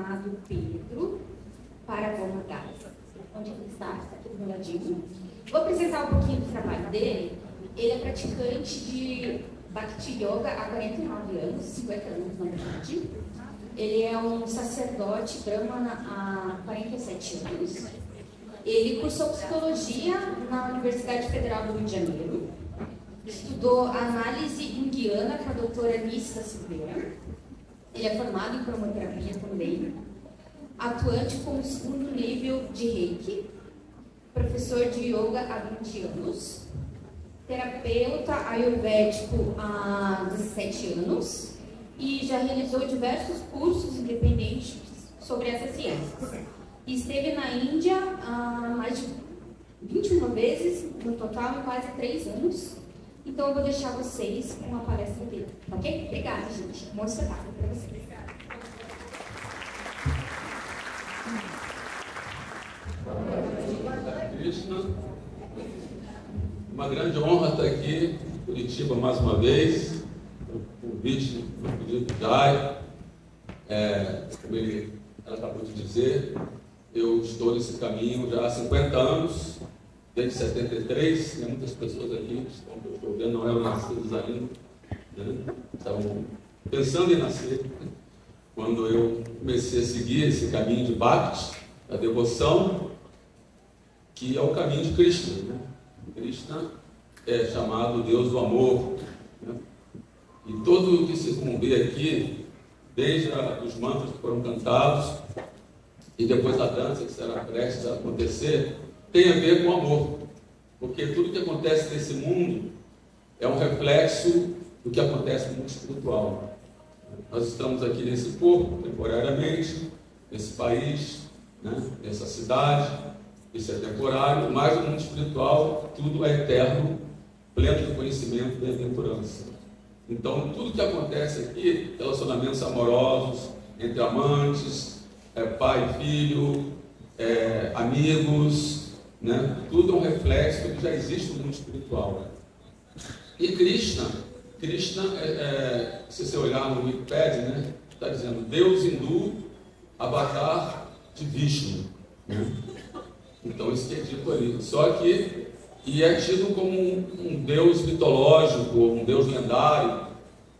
chamado Pedro Paragomagara. Onde ele está? Está aqui do meu ladinho. Vou apresentar um pouquinho do trabalho dele. Ele é praticante de Bhakti Yoga há 49 anos, 50 anos na verdade. Ele é um sacerdote brahmana há 47 anos. Ele cursou psicologia na Universidade Federal do Rio de Janeiro. Estudou análise indiana com a doutora Nissa Silveira. Ele é formado em cromoterapia também. Atuante com o segundo nível de Reiki. Professor de yoga há 20 anos terapeuta ayurvédico há 17 anos e já realizou diversos cursos independentes sobre essas ciências. Esteve na Índia há mais de 21 vezes, no total, quase 3 anos. Então eu vou deixar vocês com a palestra dele, ok? Obrigada, gente. Bom espetáculo para vocês. Krishna. Uma grande honra estar aqui em Curitiba mais uma vez. O convite foi pedido do Jai. É, como ele, ela acabou de dizer, eu estou nesse caminho já há 50 anos, desde 73. Tem muitas pessoas aqui estão, vendo, não eram nascidos ainda. Né? Estavam pensando em nascer. Quando eu comecei a seguir esse caminho de Bhakti, da devoção, que é o caminho de Cristo. Né? Krishna é chamado Deus do amor. Né? E tudo o que se vê aqui, desde os mantras que foram cantados e depois a dança que será prestes a acontecer, tem a ver com amor. Porque tudo que acontece nesse mundo é um reflexo do que acontece no mundo espiritual. Nós estamos aqui nesse corpo, temporariamente, nesse país, né? nessa cidade, isso é temporário, mas no mundo espiritual tudo é eterno, pleno de conhecimento e bem-aventurança. Então, tudo que acontece aqui, relacionamentos amorosos entre amantes, é, pai e filho, é, amigos, né? tudo é um reflexo que já existe no mundo espiritual. Né? E Krishna, Krishna, é, é, se você olhar no Wikipedia, né, está dizendo Deus hindu, avatar de Vishnu. Então isso que é dito ali. Só que e é tido como um, um deus mitológico, um deus lendário,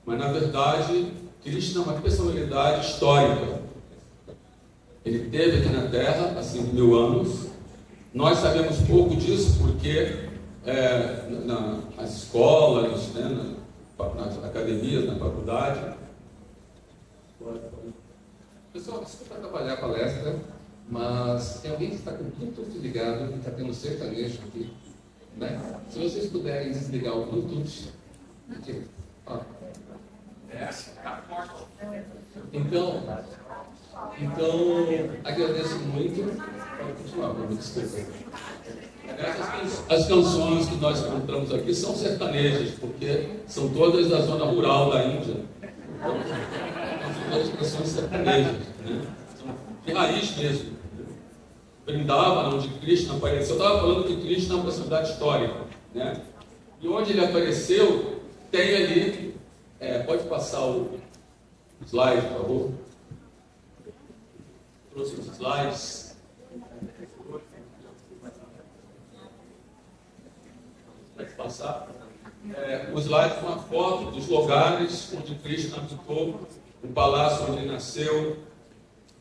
mas na verdade Krishna é uma personalidade histórica. Ele teve aqui na Terra há 5 mil anos. Nós sabemos pouco disso porque é, na, nas escolas, né, na, nas academias, na faculdade. Pessoal, desculpa atrapalhar a palestra. Mas tem alguém que está com Bluetooth ligado e está tendo sertanejo aqui. Né? Se vocês puderem desligar o Bluetooth. Aqui. Ó. Então, então, agradeço muito. As canções que nós encontramos aqui são sertanejas, porque são todas da zona rural da Índia. Então, são todas canções sertanejas, né? De raiz mesmo. Brindava, onde Krishna apareceu. Eu estava falando que Krishna é uma personalidade histórica. Né? E onde ele apareceu, tem ali. É, pode passar o slide, por favor. Trouxe os slides. Pode passar. É, o slide com uma foto dos lugares onde Krishna habitou, o palácio onde ele nasceu,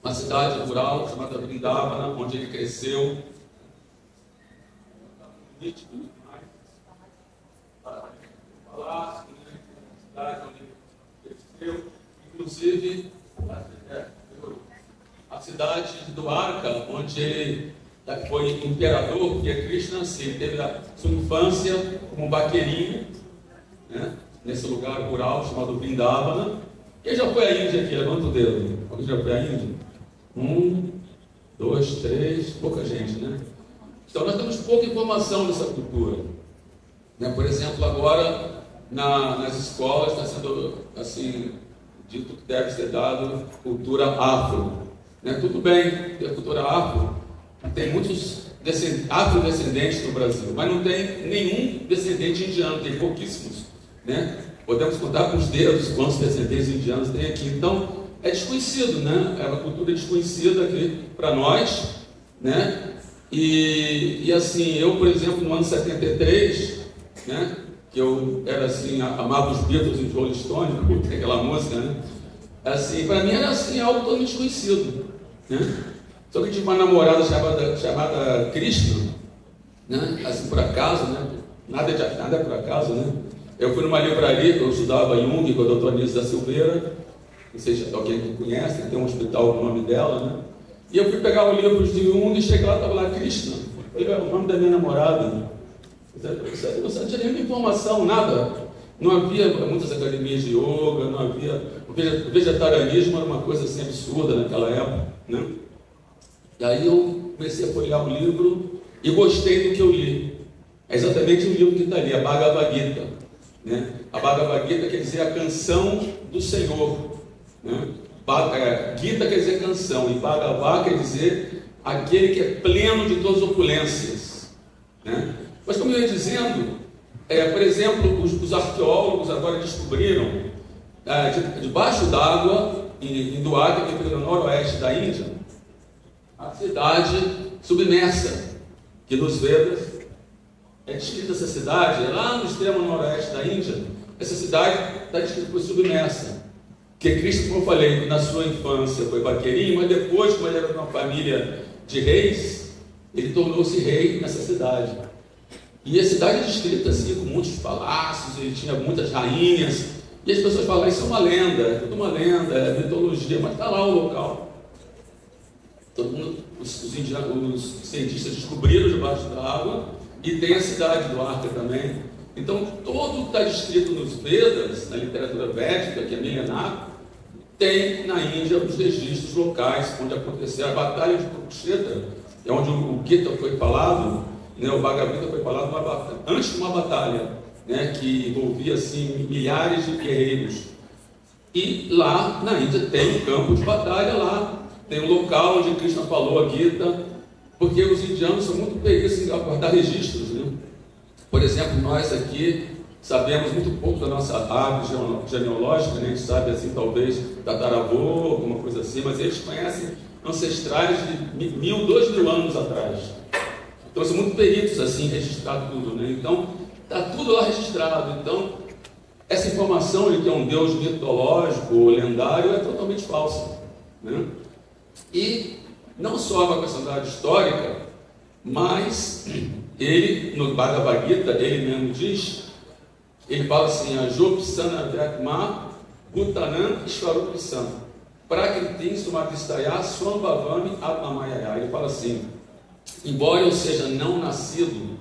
uma cidade rural chamada Brindavana, onde ele cresceu. Cresceu. Inclusive, a cidade do Arca, onde ele foi imperador, porque Krishna assim, teve a sua infância como vaqueirinho, né, nesse lugar rural chamado Brindavana. Quem já foi à Índia aqui? Levanta o dedo. Alguém já foi à Índia? Um, dois, três, pouca gente, né? Então nós temos pouca informação dessa cultura. Né? Por exemplo, agora na, nas escolas está sendo assim dito que deve ser dado cultura afro. Né? Tudo bem ter cultura afro, tem muitos afrodescendentes no Brasil, mas não tem nenhum descendente indiano, tem pouquíssimos. Né? Podemos contar com os dedos quantos descendentes indianos tem aqui. Então, é desconhecido, né? É uma cultura desconhecida aqui para nós, né? E, e assim, eu, por exemplo, no ano 73, né? Que eu era assim, amava os Beatles e Rolling Stones, aquela música, né? Assim, para mim era assim, algo todo desconhecido, né? Só que eu tive uma namorada chamada, chamada Cristo, né? Assim, por acaso, né? Nada, de, nada é por acaso, né? Eu fui numa livraria que eu estudava Jung com a doutora Nise da Silveira, não sei se alguém que conhece, tem um hospital com o nome dela, né? E eu fui pegar o livro de Jung e cheguei lá, estava lá Krishna. Ele é o nome da minha namorada. Eu não tinha nenhuma informação, nada. Não havia muitas academias de yoga, não havia. O vegetarianismo era uma coisa assim absurda naquela época. Né? E aí eu comecei a folhear o livro e gostei do que eu li. É exatamente o livro que está ali, a Bhagavad Gita. Né? A Bhagavad Gita quer dizer a canção do Senhor. Né? É, Gita quer dizer canção, e Bhagavad quer dizer aquele que é pleno de todas as opulências. Né? Mas como eu ia dizendo, é, por exemplo, os, os, arqueólogos agora descobriram é, de, debaixo d'água, em, em Duarte, que fica no noroeste da Índia, cidade submersa, que nos Vedas é descrita essa cidade, é lá no extremo noroeste da Índia, essa cidade está descrita por submersa. Que Cristo, como eu falei, na sua infância foi vaqueirinho, mas depois, como ele era uma família de reis, ele tornou-se rei nessa cidade. E a cidade é descrita assim, com muitos palácios, ele tinha muitas rainhas. E as pessoas falam, isso é uma lenda, é tudo uma lenda, é mitologia, mas está lá o local. Todo mundo, os, os, os cientistas descobriram debaixo da água e tem a cidade do Arca também. Então, todo está descrito nos Vedas, na literatura védica, que é milenar, tem na Índia os registros locais onde aconteceu a Batalha de Kurukshetra, é onde o Gita foi falado, né, o Bhagavad foi falado batalha, antes de uma batalha, né, que envolvia assim, milhares de guerreiros. E lá na Índia tem um campo de batalha lá, tem um local onde Krishna falou a Gita, porque os indianos são muito peritos em guardar registros. Né? Por exemplo, nós aqui Sabemos muito pouco da nossa árvore genealógica, né? a gente sabe assim, talvez tataravô, alguma coisa assim, mas eles conhecem ancestrais de mil, dois mil anos atrás. Então são muito peritos assim, registrar tudo, né? Então, está tudo lá registrado. Então, essa informação de que é um Deus mitológico ou lendário é totalmente falsa. Né? E não só questão da histórica, mas ele, no Bhagavad Gita, ele mesmo diz ele fala assim, Ajopsana Vyakma Bhutanam Ishvarupissana. Prakritim Sumadistaya Swambhavami Atmamayaya. Ele fala assim, embora eu seja não nascido,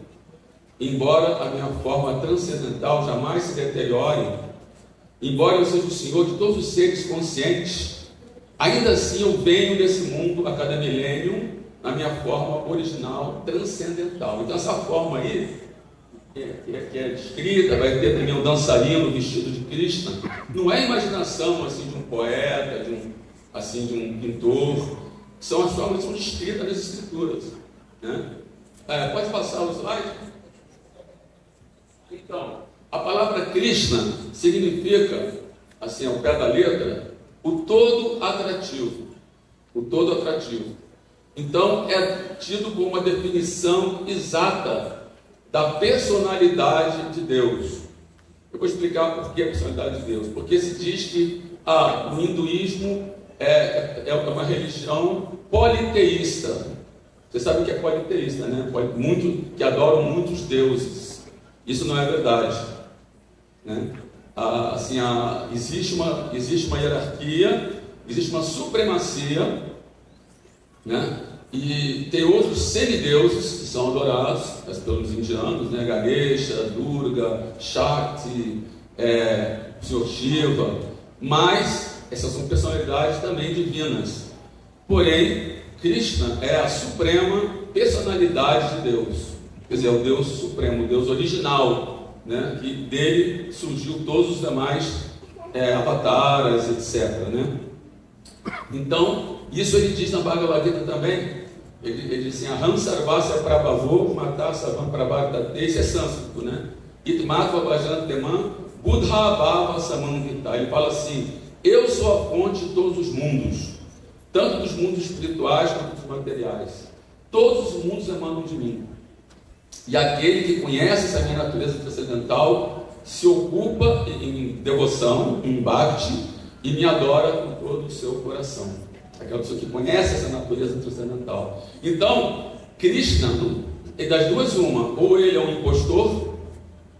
embora a minha forma transcendental jamais se deteriore, embora eu seja o Senhor de todos os seres conscientes, ainda assim eu venho desse mundo a cada milênio na minha forma original transcendental. Então essa forma aí que é, que é descrita, vai ter também um dançarino vestido de Krishna. Não é imaginação assim de um poeta, de um, assim, de um pintor. São as formas que são descritas nas escrituras. Né? É, pode passar o slide? Então, a palavra Krishna significa, assim, ao pé da letra, o todo atrativo. O todo atrativo. Então, é tido como uma definição exata da personalidade de Deus. Eu vou explicar por que a personalidade de Deus. Porque se diz que ah, o hinduísmo é, é uma religião politeísta. Você sabe o que é politeísta, né? Muito, que adoram muitos deuses. Isso não é verdade. Né? Ah, assim, ah, existe, uma, existe uma hierarquia, existe uma supremacia, né? E tem outros semideuses que são adorados pelos indianos, né? Ganesha, Durga, Shakti, é, Senhor Shiva, mas essas são personalidades também divinas. Porém, Krishna é a suprema personalidade de Deus, quer dizer, é o Deus supremo, o Deus original, né? que dele surgiu todos os demais é, avataras, etc. Né? Então, isso ele diz na Bhagavad Gita também. Ele, ele diz assim, Aham Sarvasya Prabhavo Matar Savam Prabhatate, isso é sânscrito, né? Itmatva Bhajanteman Buddha Bhava Samangita. Ele fala assim, Eu sou a fonte de todos os mundos, tanto dos mundos espirituais quanto dos materiais. Todos os mundos emanam de mim. E aquele que conhece essa minha natureza transcendental se ocupa em devoção, em bhakti, e me adora com todo o seu coração. Aquela pessoa que conhece essa natureza transcendental. Então, Krishna, das duas uma, ou ele é um impostor,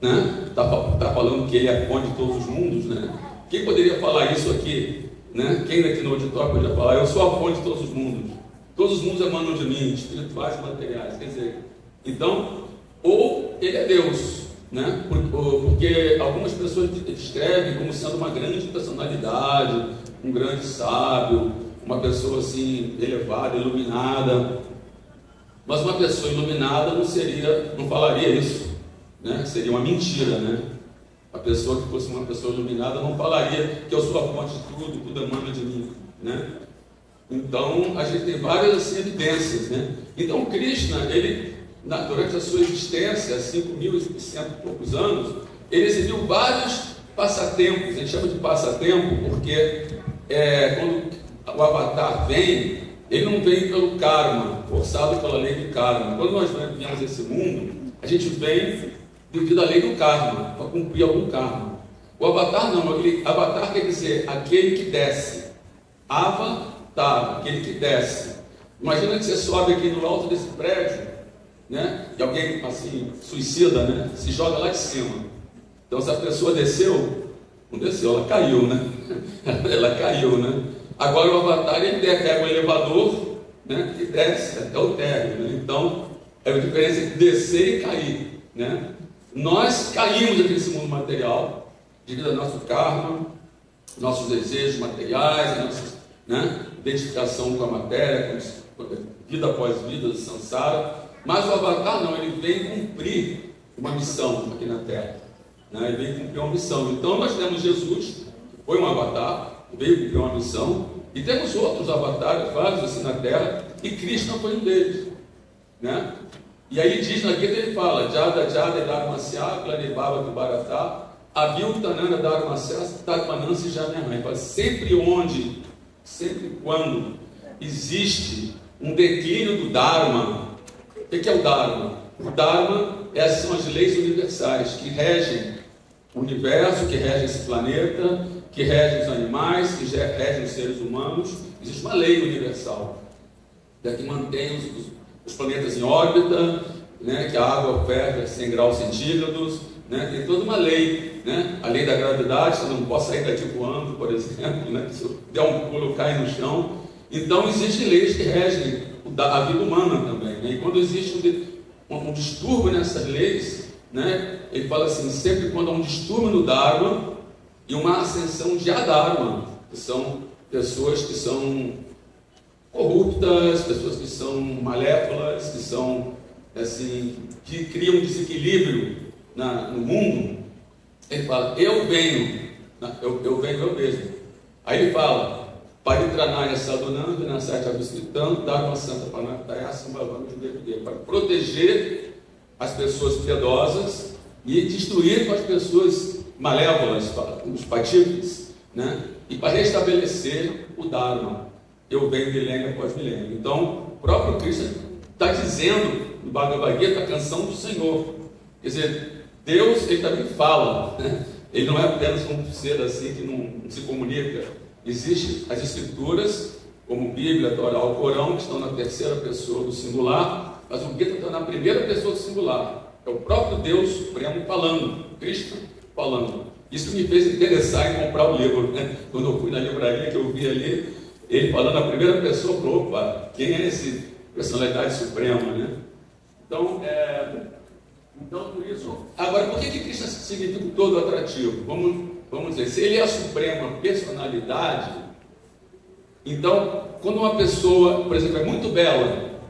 né? Está tá falando que ele é fonte de todos os mundos, né? Quem poderia falar isso aqui? Né? Quem daqui no auditório poderia falar? Eu sou a fonte de todos os mundos. Todos os mundos emanam de mim, espirituais e materiais. Quer dizer, então, ou ele é Deus, né? Porque algumas pessoas descrevem como sendo uma grande personalidade, um grande sábio, uma pessoa assim elevada, iluminada. Mas uma pessoa iluminada não seria, não falaria isso, né? Seria uma mentira, né? A pessoa que fosse uma pessoa iluminada não falaria que eu sou a fonte de tudo, tudo emana de mim, né? Então a gente tem várias assim, evidências, né? Então Krishna, ele na, durante a sua existência, 5.100 e poucos anos, ele exibiu vários passatempos. A gente chama de passatempo porque é, quando o avatar vem, ele não vem pelo karma, forçado pela lei do karma. Quando nós viemos esse mundo, a gente vem devido à lei do karma, para cumprir algum karma. O avatar não, aquele, avatar quer dizer aquele que desce. Avatar, aquele que desce. Imagina que você sobe aqui no alto desse prédio, né? E alguém assim, suicida, né? Se joga lá de cima. Então se a pessoa desceu, não desceu, ela caiu, né? ela caiu, né? Agora o avatar ele pega o elevador né, e desce até o térreo. Né? Então, é a diferença entre descer e cair. Né? Nós caímos aqui nesse mundo material, devido ao nosso karma, nossos desejos materiais, nossa né, identificação com a matéria, com vida após vida, samsara. Mas o avatar não, ele vem cumprir uma missão aqui na Terra. Né? Ele vem cumprir uma missão. Então nós temos Jesus, que foi um avatar, veio cumprir uma missão, e temos outros avatares, vários assim na Terra, e Cristo não foi um deles. Né? E aí diz na Gita, ele fala, Jada Jada Dharmasya, Planibhava Tubaratá, Aviltananda Dharmasya, Tatmanansi Jamyamai. Fala, sempre onde, sempre quando existe um declínio do Dharma, o que é o Dharma? O Dharma essas são as leis universais que regem o universo, que regem esse planeta, que regem os animais, que regem os seres humanos. Existe uma lei universal é que mantém os, os, planetas em órbita, né, que a água ferve a 100 graus centígrados. Né, tem toda uma lei, né, a lei da gravidade, você não pode sair daqui voando, por exemplo, né, se eu der um pulo, cai no chão. Então, existem leis que regem a vida humana também. Né, e quando existe um, um, um distúrbio nessas leis, né, ele fala assim: sempre quando há um distúrbio no Dharma, e uma ascensão de Adharma, que são pessoas que são corruptas, pessoas que são malévolas, que são assim, que criam desequilíbrio na, no mundo. Ele fala, eu venho, eu, eu venho eu mesmo. Aí ele fala, Paritranaya Sadhunam, Vinasati Abhiskritam, Dharma Santa Panataya Sambhavama para proteger as pessoas piedosas e destruir com as pessoas malévolas, os patíferes, né? e para restabelecer o Dharma. Eu venho milênio após milênio. Então, o próprio Cristo está dizendo no Bhagavad Gita a canção do Senhor. Quer dizer, Deus, ele também fala. Né? Ele não é apenas um ser assim que não se comunica. Existem as escrituras, como Bíblia, Torá, o Corão, que estão na terceira pessoa do singular, mas o Gita está na primeira pessoa do singular. É o próprio Deus Supremo falando, Cristo falando. Isso me fez interessar em comprar o livro. Né? Quando eu fui na livraria que eu vi ali, ele falando a primeira pessoa, falou, opa, quem é esse personalidade suprema? Né? Então, é, então, por isso. Agora, por que, que Cristo significa todo atrativo? Vamos, vamos dizer, se ele é a suprema personalidade, então, quando uma pessoa, por exemplo, é muito bela,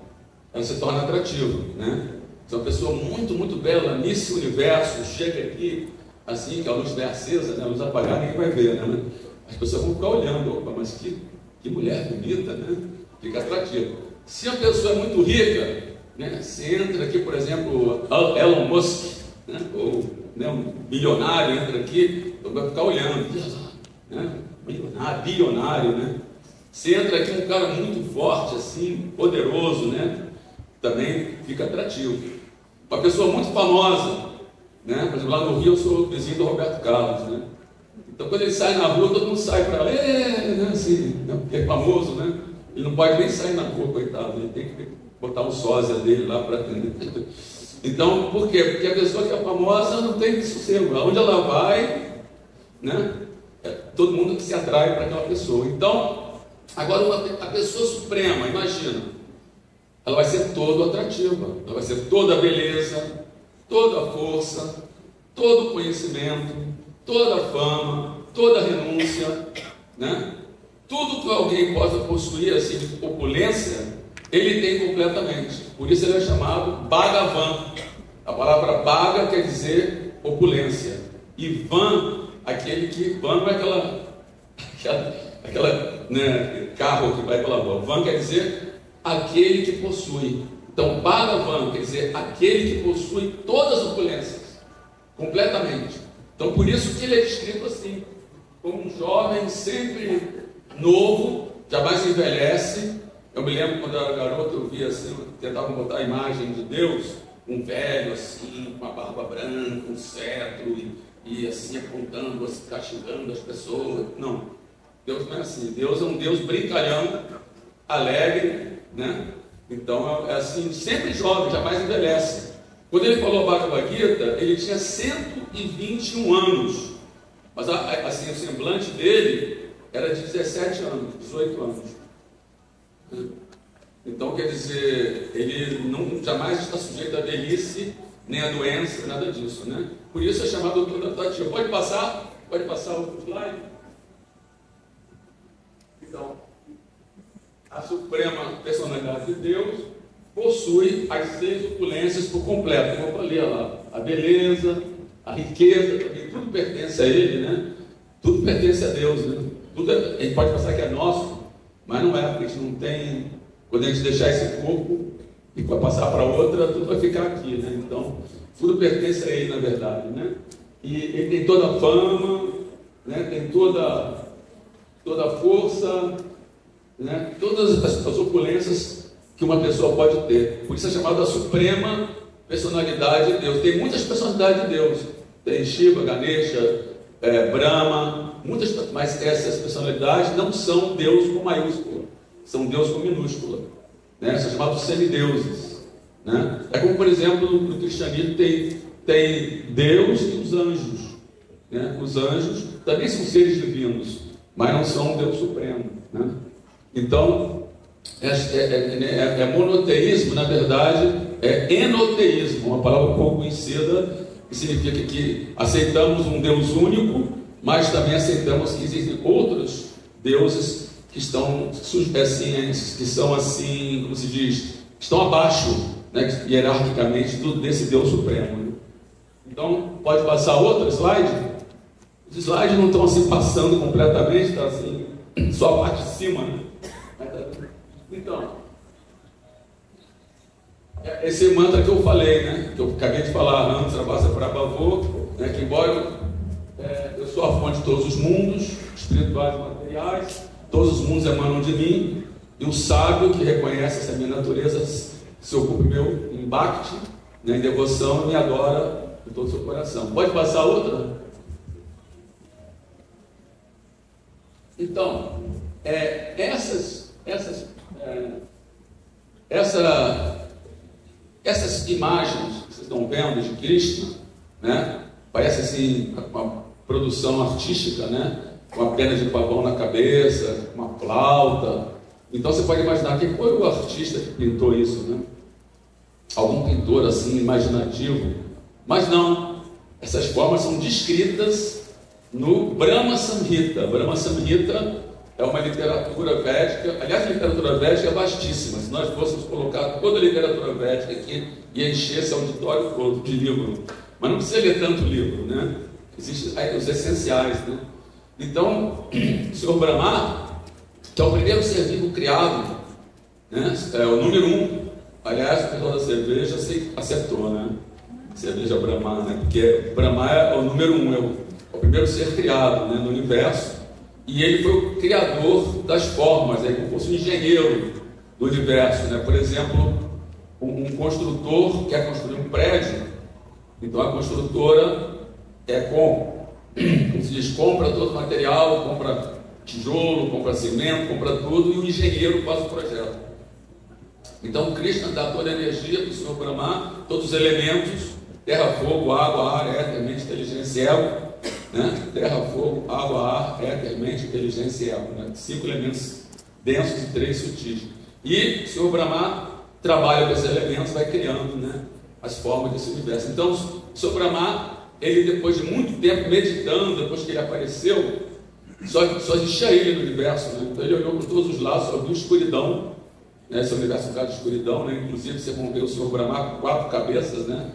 ela se torna atrativa, né? Se uma pessoa muito, muito bela nesse universo chega aqui assim que a luz estiver acesa, né, a luz apagada, ninguém vai ver, né? As pessoas vão ficar olhando, opa, mas que, que mulher bonita, né? Fica atrativa. Se a pessoa é muito rica, né, se entra aqui, por exemplo, Elon Musk, né, ou né, um bilionário entra aqui, então vai ficar olhando, né? milionário, bilionário, né? Você entra aqui um cara muito forte, assim, poderoso, né? Também fica atrativo. Uma pessoa muito famosa, né? Por exemplo, lá no Rio eu sou vizinho do Roberto Carlos, né? Então quando ele sai na rua, todo mundo sai para lá, né? assim, né? porque é famoso, né? Ele não pode nem sair na rua, coitado, ele tem que botar o sósia dele lá para atender. Então, por quê? Porque a pessoa que é famosa não tem sossego. Onde ela vai, né? É, todo mundo se atrai para aquela pessoa. Então, agora uma, a pessoa suprema, imagina, ela vai ser toda atrativa, ela vai ser toda beleza, toda força, todo conhecimento, toda fama, toda renúncia, né? Tudo que alguém possa possuir assim de opulência, ele tem completamente. Por isso ele é chamado Bhagavan. A palavra Bhaga quer dizer opulência. E Van, aquele que. Van é aquela. aquela, né, carro que vai pela rua. Van quer dizer aquele que possui. Então, Bhagavan quer dizer aquele que possui todas as opulências, completamente. Então, por isso que ele é descrito assim, como um jovem sempre novo, jamais envelhece. Eu me lembro quando eu era garoto, eu via assim, tentava botar a imagem de Deus, um velho assim, com uma barba branca, um cetro, e, e assim apontando, assim, castigando as pessoas. Não, Deus não é assim. Deus é um Deus brincalhão, alegre, né? Então é assim, sempre jovem, jamais envelhece. Quando ele falou Bhagavad Gita, ele tinha 121 anos. Mas assim, o semblante dele era de 17 anos, 18 anos. Então quer dizer, ele não, jamais está sujeito à velhice, nem à doença, nada disso. Né? Por isso é chamado doutor adaptativo. Pode passar? Pode passar o slide? Então, a suprema personalidade de Deus possui as seis opulências por completo, como eu falei lá, a beleza, a riqueza, tudo pertence a Ele, né? Tudo pertence a Deus, né? Tudo é, a gente pode pensar que é nosso, mas não é, porque a gente não tem. Quando a gente deixar esse corpo e vai passar para outra, tudo vai ficar aqui, né? Então, tudo pertence a Ele, na verdade, né? E ele tem toda a fama, né? tem toda, toda a força, né? todas as, as opulências que uma pessoa pode ter. Por isso é chamado a suprema personalidade de Deus. Tem muitas personalidades de Deus. Tem Shiva, Ganesha, é, Brahma, muitas, mas essas personalidades não são Deus com maiúscula, são Deus com minúscula. Né? São chamados semideuses. Né? É como, por exemplo, no, cristianismo tem, tem Deus e os anjos. Né? Os anjos também são seres divinos, mas não são Deus supremo. Né? Então, é, é, é, é, monoteísmo, na verdade, é enoteísmo, uma palavra pouco conhecida, que significa que aceitamos um Deus único, mas também aceitamos que existem outros deuses que estão assim, que são assim, como se diz, estão abaixo, né, hierarquicamente, desse Deus supremo. Né? Então, pode passar outro slide? Os slides não estão assim passando completamente, está assim, só a parte de cima, né? Então, é esse mantra que eu falei, né? Que eu acabei de falar, Ram Travasa Prabhavô, né? Que embora eu, é, eu sou a fonte de todos os mundos, espirituais e materiais, todos os mundos emanam de mim, e o sábio que reconhece essa minha natureza se ocupa meu em bhakti, né, em devoção, me adora de todo o seu coração. Pode passar outra? Então, é, essas, essas é, essa, essas imagens que vocês estão vendo de Cristo, né? Parece assim uma produção artística, né? Com a pena de pavão na cabeça, uma flauta. Então você pode imaginar quem foi o artista que pintou isso, né? Algum pintor assim imaginativo. Mas não, essas formas são descritas no Brahma Samhita. Brahma Samhita é uma literatura védica, aliás, a literatura védica é vastíssima. Se nós fôssemos colocar toda a literatura védica aqui e encher esse auditório todo de livro, mas não precisa ler tanto livro, né? Existem os essenciais, né? Então, o senhor Brahma, que é o primeiro ser vivo criado, né? é o número um. Aliás, o pessoal da cerveja acertou, né? Cerveja Brahma, né? Porque Brahma é o número um, é o, é o primeiro ser criado né? no universo. e ele foi o criador das formas, é como fosse um engenheiro do universo. Né? Por exemplo, um, um construtor quer construir um prédio, então a construtora é com, como se diz, compra todo o material, compra tijolo, compra cimento, compra tudo, e o engenheiro faz o projeto. Então Krishna dá toda a energia para o Senhor Brahma, todos os elementos, terra, fogo, água, ar, éter, mente, inteligência e. Né? Terra, fogo, água, ar, éter, mente, inteligência e. Né? Cinco elementos densos e três sutis. E o Senhor Brahma trabalha com esses elementos, vai criando né, as formas desse universo. Então, o Senhor Brahma, ele depois de muito tempo meditando, depois que ele apareceu, só, só existia ele no universo. Né? Então ele olhou por todos os lados, só viu escuridão. Né? Esse universo é um de escuridão, né? inclusive você ver o Senhor Brahma com quatro cabeças. Né?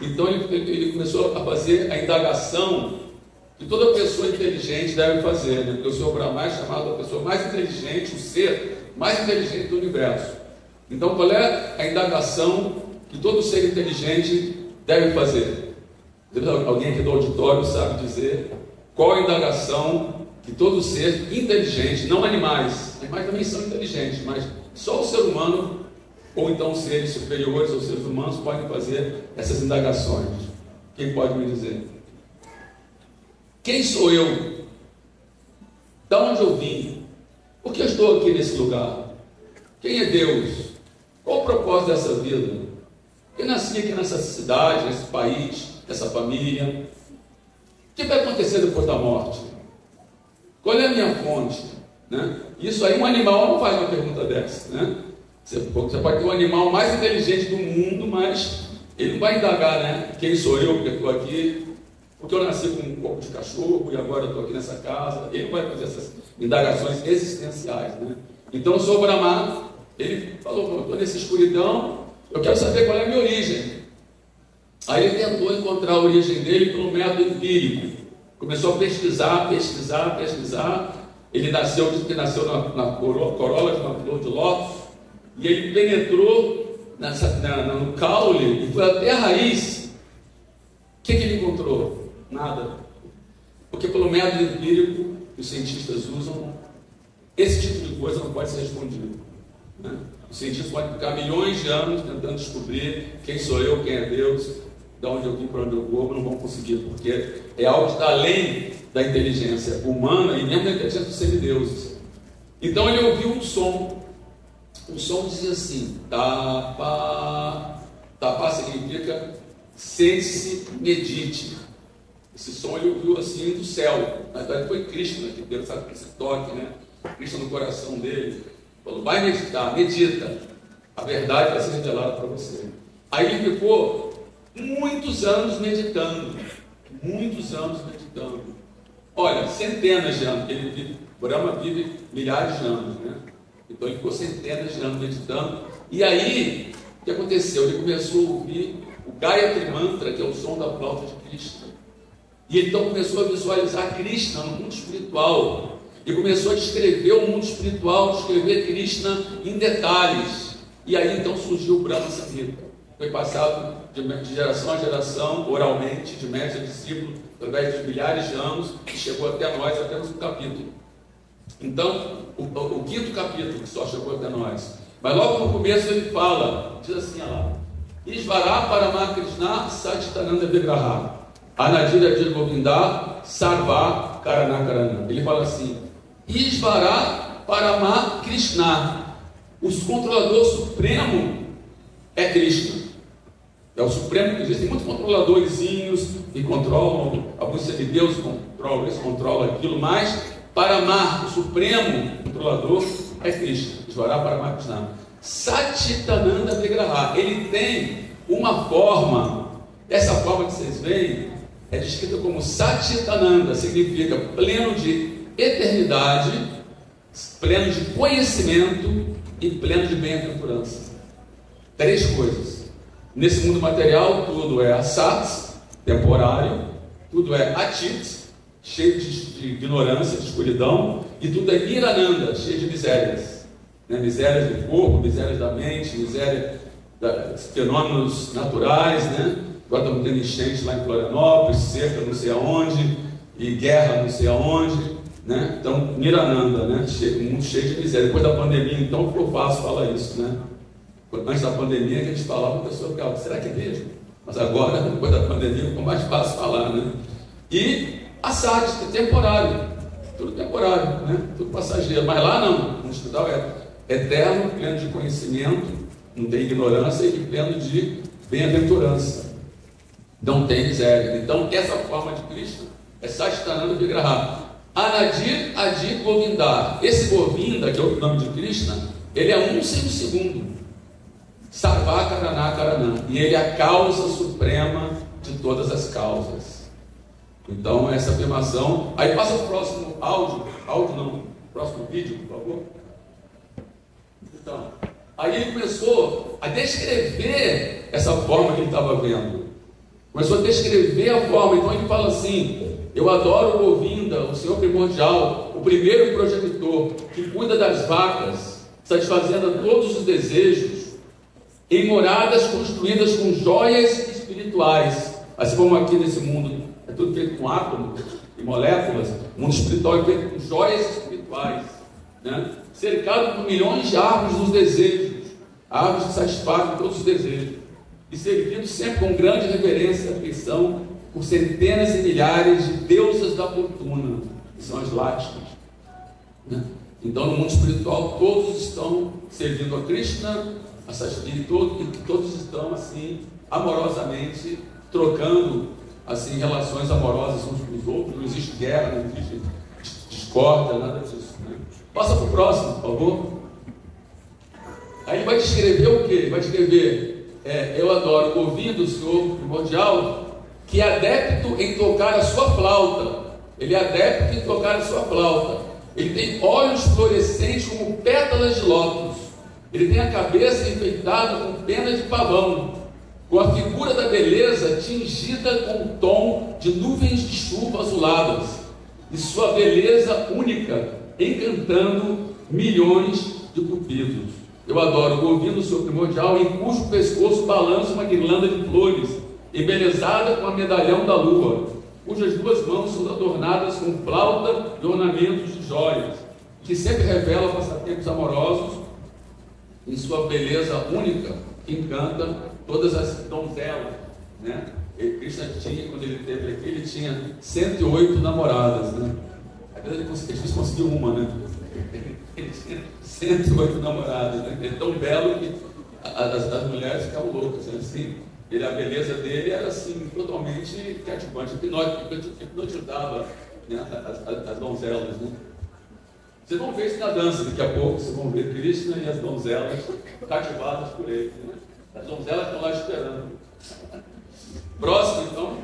Então ele, ele começou a fazer a indagação que toda pessoa inteligente deve fazer, né? porque o Senhor Brahma é chamado a pessoa mais inteligente, o ser mais inteligente do universo. Então qual é a indagação que todo ser inteligente deve fazer? Alguém aqui do auditório sabe dizer qual a indagação que todo ser inteligente, não animais, animais também são inteligentes, mas só o ser humano, ou então seres superiores ou seres humanos, podem fazer essas indagações. Quem pode me dizer? Quem sou eu? Da onde eu vim? Por que eu estou aqui nesse lugar? Quem é Deus? Qual o propósito dessa vida? Eu nasci aqui nessa cidade, nesse país, nessa família. O que vai acontecer depois da morte? Qual é a minha fonte? Né? Isso aí um animal não faz uma pergunta dessa. Né? Você, você pode ter o animal mais inteligente do mundo, mas ele não vai indagar, né? Quem sou eu que estou aqui? Porque eu nasci com um pouco de cachorro e agora estou aqui nessa casa. Ele vai fazer essas indagações existenciais. Né? Então, o Brahma, ele falou: estou nessa escuridão, eu quero saber qual é a minha origem. Aí ele tentou encontrar a origem dele pelo método empírico. Começou a pesquisar, pesquisar, pesquisar. Ele nasceu, diz que nasceu na, na corola de uma flor de lótus, e ele penetrou nessa, na, no caule e foi até a raiz. O que, que ele encontrou? Nada. Porque pelo método empírico que os cientistas usam, esse tipo de coisa não pode ser respondido. Né? Os cientistas podem ficar milhões de anos tentando descobrir quem sou eu, quem é Deus, de onde eu vim, para onde eu vou, não vão conseguir, porque é algo que está além da inteligência humana e mesmo da inteligência dos semideuses. Então ele ouviu um som. O som dizia assim: tapa. Tapa significa sente-se, medite. Esse som ele ouviu assim do céu. Na verdade foi Cristo né, que deu esse toque, né? Cristo no coração dele. Falou: vai meditar, medita. A verdade vai ser revelada para você. Aí ele ficou muitos anos meditando, muitos anos meditando. Olha, centenas de anos, ele vive, Brahma vive milhares de anos, né? Então ele ficou centenas de anos meditando. E aí, o que aconteceu? Ele começou a ouvir o Gayatri Mantra, que é o som da flauta de Krishna. E então começou a visualizar Krishna no mundo espiritual. E começou a descrever o mundo espiritual, descrever Krishna em detalhes. E aí então surgiu o Brahma Samhita foi passado de, geração a geração, oralmente, de mestre a discípulo, através de milhares de anos, e chegou até nós apenas um capítulo. Então, o, o, o, quinto capítulo que só chegou até nós. Mas logo no começo ele fala, diz assim, olha lá, Isvará para Krishna Satitananda Vigraha, Anadira Dirgovinda Sarva Karanakarana. Ele fala assim, Isvará para Krishna, o controlador supremo é Krishna. É o Supremo que existem muitos controladorzinhos que controlam, alguns semideuses controlam isso, controlam aquilo, mas para amar o Supremo controlador é Krishna. Svará para amar Krishna. Satitananda Vigraha. Ele tem uma forma, essa forma que vocês veem é descrita como Satitananda, significa pleno de eternidade, pleno de conhecimento e pleno de bem-aventurança. Três coisas. Nesse mundo material, tudo é assat, temporário, tudo é atit, cheio de, ignorância, de escuridão, e tudo é irananda, cheio de misérias. Né? Misérias do corpo, misérias da mente, miséria de fenômenos naturais, né? Agora estamos tendo enchente lá em Florianópolis, cerca não sei aonde, e guerra não sei aonde. Né? Então, Mirananda, né? um mundo cheio de miséria. Depois da pandemia, então, ficou fácil falar isso. Né? Antes da pandemia, a gente falava, a pessoa ficava, será que é mesmo? Mas agora, depois da pandemia, ficou mais fácil falar. Né? E a SAD, é temporário. Tudo temporário, né? tudo passageiro. Mas lá não, no hospital é eterno, pleno de conhecimento, não tem ignorância e pleno de bem-aventurança. Não tem miséria. Então, essa forma de Cristo é Sastananda Vigraha. Anadir Adir Govindar. Esse Govinda, que é o nome de Krishna, ele é um sem o segundo. Sarvakaranā Karanã. E ele é a causa suprema de todas as causas. Então, essa afirmação. Aí passa o próximo áudio. Áudio não. Próximo vídeo, por favor. Então, aí ele começou a descrever essa forma que ele estava vendo. Começou a descrever a forma. Então ele fala assim: Eu adoro o Govinda, o Senhor primordial, o primeiro progenitor, que cuida das vacas, satisfazendo todos os desejos, em moradas construídas com joias espirituais, assim como aqui nesse mundo é tudo feito com átomos e moléculas, o mundo espiritual é feito com joias espirituais, né? cercado por milhões de árvores dos desejos, árvores que satisfazem todos os desejos, e servido sempre com grande reverência e afeição por centenas e milhares de deusas da fortuna, que são as láticas. Né? Então, no mundo espiritual, todos estão servindo a Krishna, e todos, todos estão assim amorosamente trocando assim relações amorosas uns com os outros. Não existe guerra, não existe discórdia, nada disso. Né? Passa para o próximo, por favor. Aí ele vai descrever o que? Vai descrever, é, eu adoro ouvir do Senhor primordial, que é adepto em tocar a sua flauta. Ele é adepto em tocar a sua flauta. Ele tem olhos fluorescentes como pétalas de lótus. Ele tem a cabeça enfeitada com penas de pavão, com a figura da beleza tingida com o tom de nuvens de chuva azuladas, e sua beleza única encantando milhões de cupidos. Eu adoro o bovino seu primordial, em cujo pescoço balança uma guirlanda de flores, embelezada com a medalhão da lua, cujas duas mãos são adornadas com flauta e ornamentos de joias, que sempre revela passatempos amorosos em sua beleza única, encanta todas as donzelas. Né? E Krishna tinha, quando ele teve aqui, ele tinha 108 namoradas. Né? Ele difícil conseguir uma, né? Ele tinha 108 namoradas. Né? Ele é tão belo que as, as mulheres ficavam loucas. Né? Assim, ele, a beleza dele era assim, totalmente cativante, hipnotizava né? as, as, as donzelas. Né? Vocês vão ver isso na dança daqui a pouco, vocês vão ver Krishna e as donzelas cativadas por ele. Né? As donzelas estão lá esperando. Próximo, então.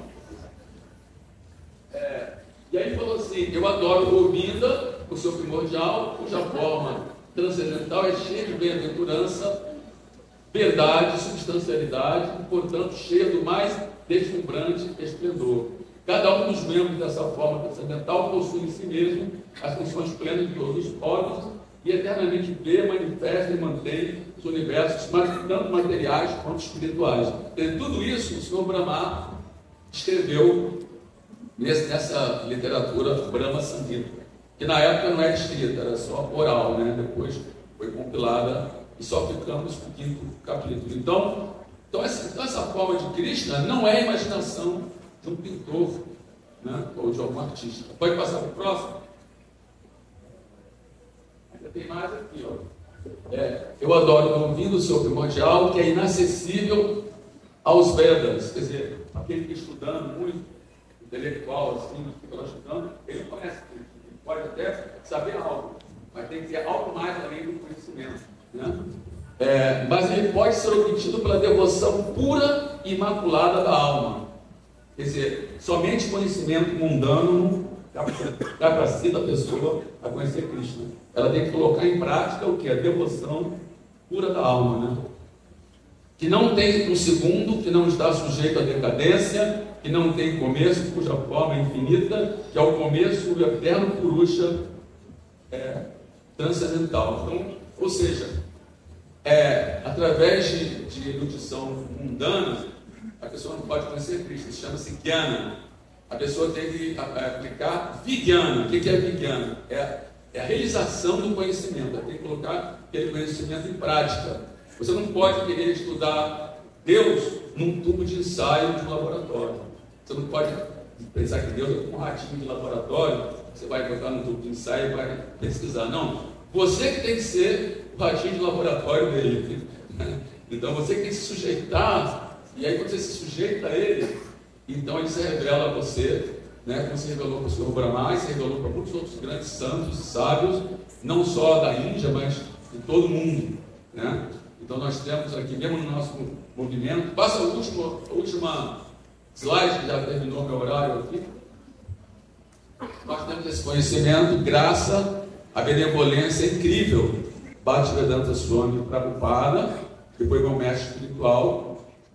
É, e aí ele falou assim: Eu adoro Govinda, o seu primordial, cuja forma transcendental é cheia de bem-aventurança, verdade, substancialidade, e, portanto, cheia do mais deslumbrante esplendor. Cada um dos membros dessa forma transcendental possui em si mesmo as funções plenas de todos os órgãos e eternamente vê, manifesta e mantém os universos, tanto materiais quanto espirituais. E tudo isso o Senhor Brahma escreveu nessa literatura Brahma Sangita, que na época não era escrita, era só oral, né? depois foi compilada e só ficamos com o quinto capítulo. Então, então, essa, então essa forma de Krishna não é imaginação de um pintor né, ou de algum artista. Pode passar para o próximo? Ainda tem mais aqui, ó. É, eu adoro ouvindo o seu primordial, que é inacessível aos Vedas. Quer dizer, aquele que estudando muito, intelectual, assim, que lá estudando, ele conhece, ele pode até saber algo, mas tem que ter algo mais além do conhecimento. Né? É, mas ele pode ser obtido pela devoção pura e imaculada da alma. Quer dizer, somente conhecimento mundano dá para si da pessoa a conhecer Cristo. Ela tem que colocar em prática o que? A devoção pura da alma, né? Que não tem um segundo, que não está sujeito à decadência, que não tem começo, cuja forma é infinita, que é o começo do eterno Purusha é, transcendental. Então, ou seja, é, através de, de erudição mundana, a pessoa não pode conhecer Cristo. Chama-se Gyana. a pessoa tem que aplicar vigiana. O que é vigiana? É, é a realização do conhecimento. Tem que colocar aquele conhecimento em prática. Você não pode querer estudar Deus num tubo de ensaio de um laboratório. Você não pode pensar que Deus é um ratinho de laboratório, você vai botar no tubo de ensaio e vai pesquisar. Não. Você que tem que ser o ratinho de laboratório dele. Então você tem que se sujeitar, e aí quando você se sujeita a ele, então ele se revela a você, né, como se revelou para o Senhor Brahma e se revelou para muitos outros grandes santos e sábios, não só da Índia, mas de todo o mundo. Né? Então nós temos aqui, mesmo no nosso movimento, passa a última, a última slide, que já terminou meu horário aqui. Nós temos esse conhecimento, graça, a benevolência incrível. Bhaktivedanta Swami Prabhupada, que foi meu mestre espiritual.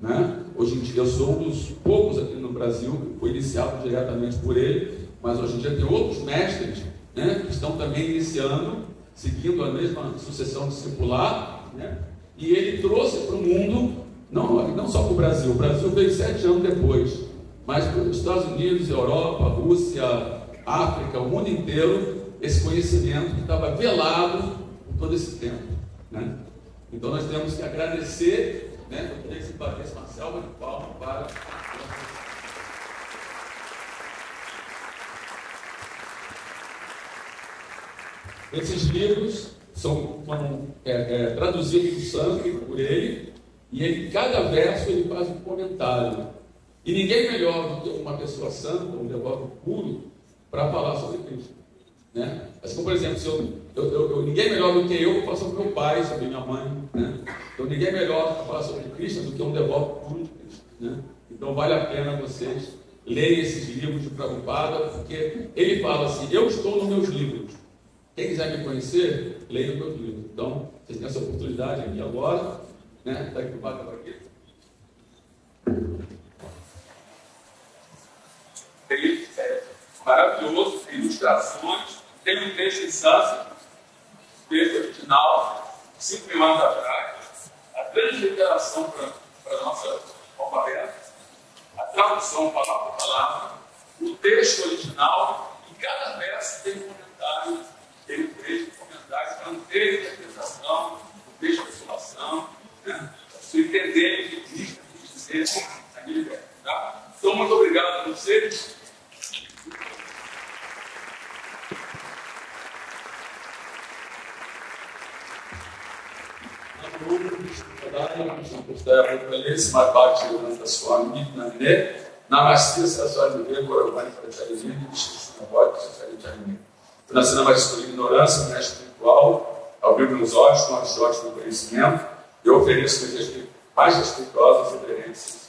Né? Hoje em dia eu sou um dos poucos aqui no Brasil que foi iniciado diretamente por ele, mas hoje em dia tem outros mestres né, que estão também iniciando, seguindo a mesma sucessão discipular. Né? E ele trouxe para o mundo, não, não só para o Brasil, o Brasil veio sete anos depois, mas para os Estados Unidos, Europa, Rússia, África, o mundo inteiro, esse conhecimento que estava velado por todo esse tempo. Né? Então nós temos que agradecer, né? Eu queria que se uma selva de palmas para. Esses livros são, são é, é, traduzidos do sangue por ele, e ele, cada verso ele faz um comentário. E ninguém melhor do que uma pessoa santa, um devoto puro, para falar sobre Cristo. Né? Assim por exemplo, se eu, eu, eu, eu ninguém melhor do que eu para falar sobre meu pai, sobre minha mãe. Né? Então, ninguém melhor para falar sobre Cristo do que um devoto puro de Cristo. Né? Então, vale a pena vocês lerem esses livros de Prabhupada, porque ele fala assim: Eu estou nos meus livros. Quem quiser me conhecer, leia os meus livros. Então, vocês têm essa oportunidade aqui agora. Né? Está aqui o para aqui. É maravilhoso, tem ilustrações tem um texto em sânscrito, texto original, cinco mil anos atrás, a transliteração para a nossa alfabeto, a tradução palavra por palavra, o texto original, e cada verso tem um comentário, tem um trecho de comentário para não ter interpretação, o texto de situação, né? entender o que Cristo quis dizer naquele verso. Tá? Então, muito obrigado a vocês. Bhaktivedanta Swami Nande, Namastê Saraswati Vive, Goravani Pracharini, Vishnavod Pracharini. Nascendo mais por ignorância, mestre espiritual, abrir meus olhos, com as olhos do conhecimento, eu ofereço minhas mais respeitosas reverências